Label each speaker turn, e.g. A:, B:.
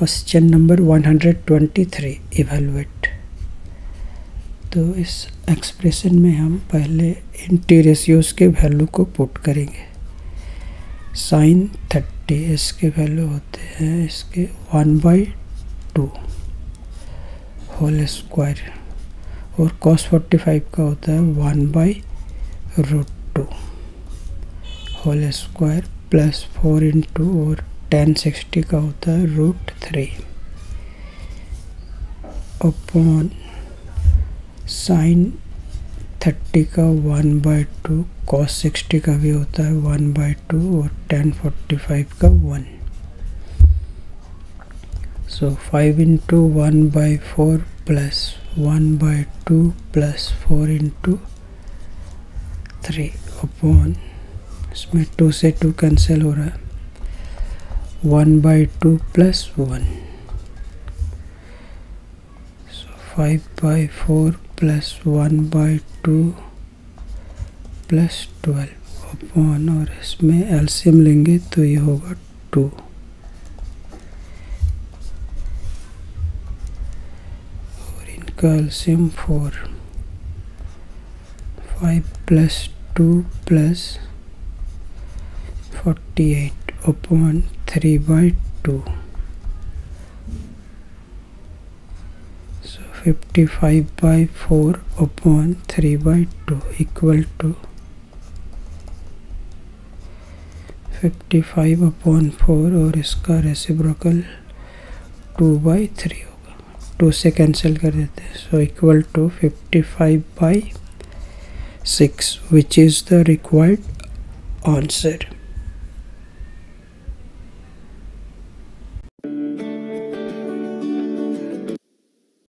A: Question number 123 evaluate तो इस expression में हम पहले इन टी रेशियोज़ के वैल्यू को पुट करेंगे। साइन थर्टी इसके वैल्यू होते हैं इसके one by two whole square और कॉस फोर्टी फाइव का होता है one by root two whole square plus four into और टेन सिक्सटी का होता है root three. Upon sine thirty का one by two, cos sixty का भी होता है वन बाई टू और टेन फोर्टी फाइव का one. So five into one by four plus one by two plus four into three upon, इसमें two से two cancel हो रहा है। One by two plus one. So five by four plus one by two plus twelve upon और इसमें एल्शियम लेंगे तो ये होगा टू और इनका एल्शियम four five plus two plus forty eight upon 3 by 2 so 55 by 4 upon 3 by 2 equal to 55 upon four और इसका रेसिप्रोकल टू बाई थ्री होगा। टू से कैंसिल कर देते हैं। So equal to fifty five by six which is the required answer